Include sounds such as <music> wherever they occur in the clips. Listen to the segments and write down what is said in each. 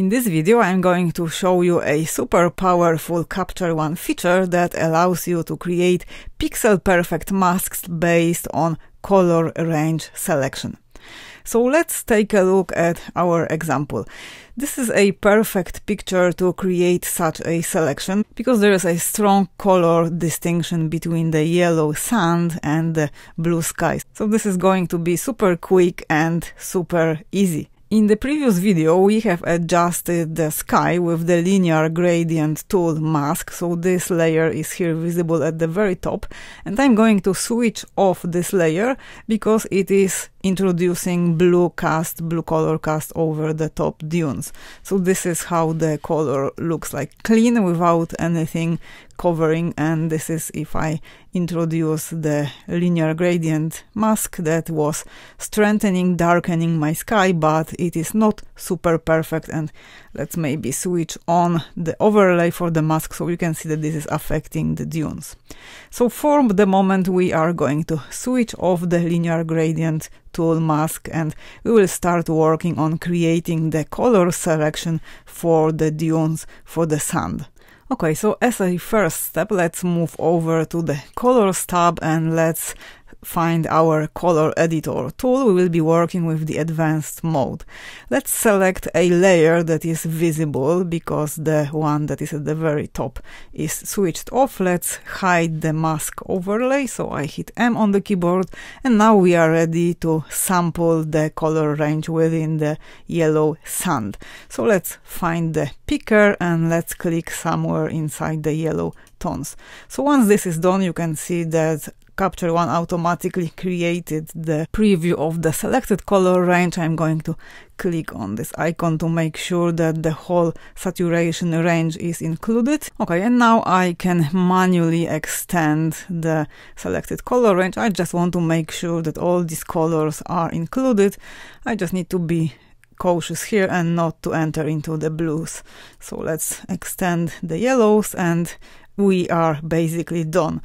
In this video I'm going to show you a super powerful Capture One feature that allows you to create pixel perfect masks based on color range selection. So let's take a look at our example. This is a perfect picture to create such a selection because there is a strong color distinction between the yellow sand and the blue skies. So this is going to be super quick and super easy. In the previous video we have adjusted the sky with the linear gradient tool mask, so this layer is here visible at the very top. And I'm going to switch off this layer because it is introducing blue cast, blue color cast over the top dunes. So this is how the color looks like, clean without anything covering and this is if I introduce the linear gradient mask that was strengthening, darkening my sky, but it is not super perfect and let's maybe switch on the overlay for the mask so you can see that this is affecting the dunes. So for the moment we are going to switch off the linear gradient tool mask and we will start working on creating the color selection for the dunes for the sand. Okay, so as a first step, let's move over to the colors tab and let's find our color editor tool, we will be working with the advanced mode. Let's select a layer that is visible because the one that is at the very top is switched off. Let's hide the mask overlay. So I hit M on the keyboard and now we are ready to sample the color range within the yellow sand. So let's find the picker and let's click somewhere inside the yellow tones. So once this is done, you can see that Capture One automatically <laughs> created the preview of the selected color range. I'm going to click on this icon to make sure that the whole saturation range is included. Okay, and now I can manually extend the selected color range. I just want to make sure that all these colors are included. I just need to be cautious here and not to enter into the blues. So let's extend the yellows and we are basically done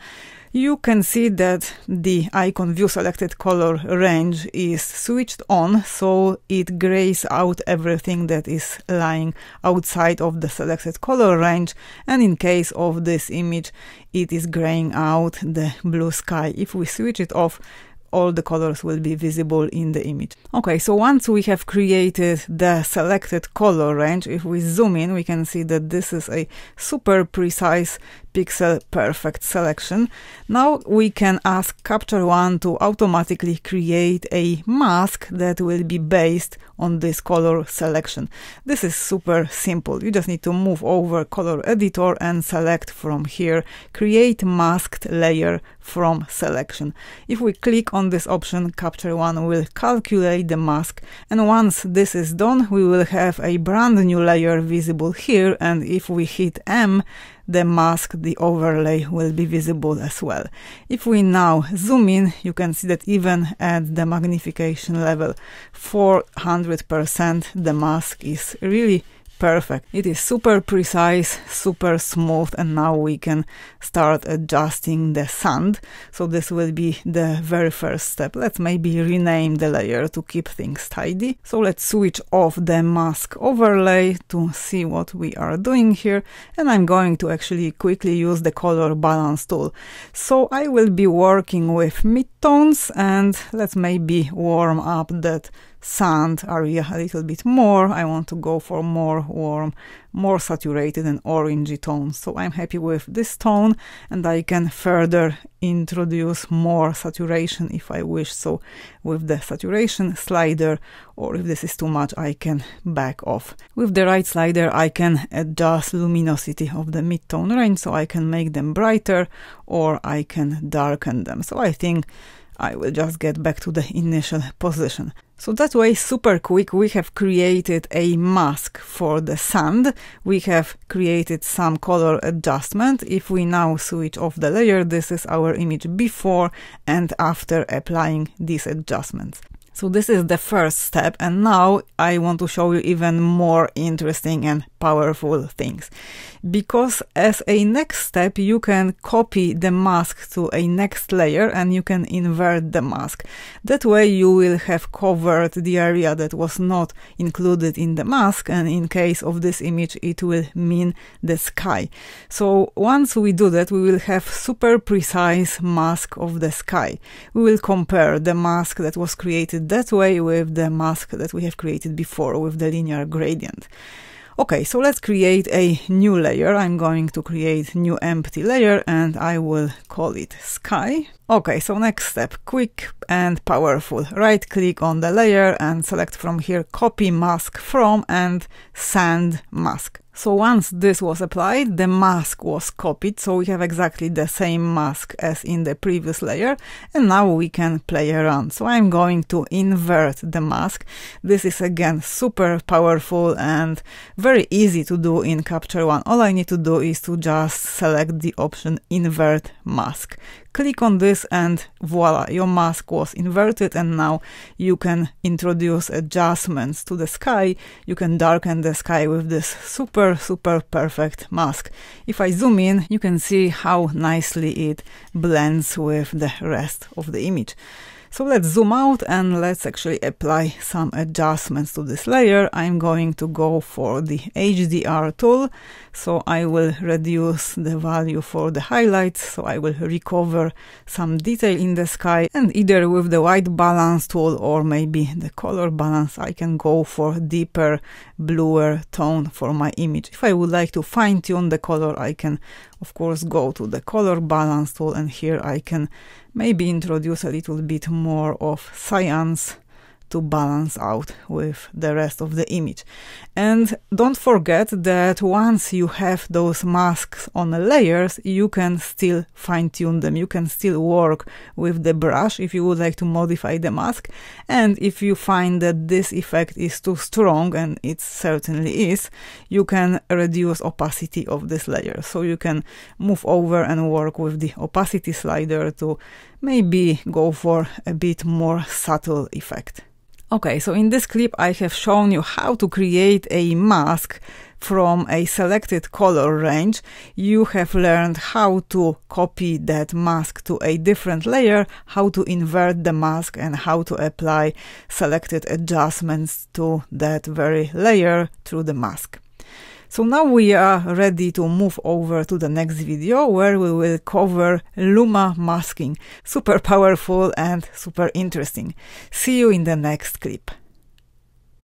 you can see that the icon view selected color range is switched on so it grays out everything that is lying outside of the selected color range. And in case of this image it is graying out the blue sky. If we switch it off all the colors will be visible in the image. Okay, so once we have created the selected color range, if we zoom in, we can see that this is a super precise pixel perfect selection. Now we can ask Capture One to automatically create a mask that will be based on this color selection. This is super simple. You just need to move over color editor and select from here create masked layer from selection. If we click on this option, Capture One will calculate the mask and once this is done we will have a brand new layer visible here and if we hit M the mask, the overlay will be visible as well. If we now zoom in, you can see that even at the magnification level 400%, the mask is really perfect. It is super precise, super smooth, and now we can start adjusting the sand. So this will be the very first step. Let's maybe rename the layer to keep things tidy. So let's switch off the mask overlay to see what we are doing here. And I'm going to actually quickly use the color balance tool. So I will be working with midtones and let's maybe warm up that sand area a little bit more. I want to go for more warm, more saturated and orangey tones. So I'm happy with this tone and I can further introduce more saturation if I wish. So with the saturation slider or if this is too much, I can back off. With the right slider, I can adjust luminosity of the mid-tone range so I can make them brighter or I can darken them. So I think I will just get back to the initial position. So that way, super quick, we have created a mask for the sand. We have created some color adjustment. If we now switch off the layer, this is our image before and after applying these adjustments. So this is the first step and now I want to show you even more interesting and powerful things. Because as a next step, you can copy the mask to a next layer and you can invert the mask. That way you will have covered the area that was not included in the mask and in case of this image it will mean the sky. So once we do that we will have super precise mask of the sky. We will compare the mask that was created that way with the mask that we have created before with the linear gradient. Okay, so let's create a new layer. I'm going to create new empty layer and I will call it sky. Okay, so next step, quick and powerful. Right click on the layer and select from here copy mask from and send mask. So once this was applied, the mask was copied, so we have exactly the same mask as in the previous layer, and now we can play around. So I'm going to invert the mask. This is again super powerful and very easy to do in Capture One. All I need to do is to just select the option invert mask click on this and voila, your mask was inverted and now you can introduce adjustments to the sky. You can darken the sky with this super, super perfect mask. If I zoom in, you can see how nicely it blends with the rest of the image. So let's zoom out and let's actually apply some adjustments to this layer. I'm going to go for the HDR tool. So I will reduce the value for the highlights. So I will recover some detail in the sky and either with the white balance tool or maybe the color balance, I can go for deeper, bluer tone for my image. If I would like to fine tune the color, I can of course go to the color balance tool and here I can maybe introduce a little bit more of cyans to balance out with the rest of the image. And don't forget that once you have those masks on the layers, you can still fine tune them. You can still work with the brush if you would like to modify the mask. And if you find that this effect is too strong, and it certainly is, you can reduce opacity of this layer. So you can move over and work with the opacity slider to maybe go for a bit more subtle effect. Okay, so in this clip I have shown you how to create a mask from a selected color range. You have learned how to copy that mask to a different layer, how to invert the mask and how to apply selected adjustments to that very layer through the mask. So now we are ready to move over to the next video where we will cover Luma masking. Super powerful and super interesting. See you in the next clip.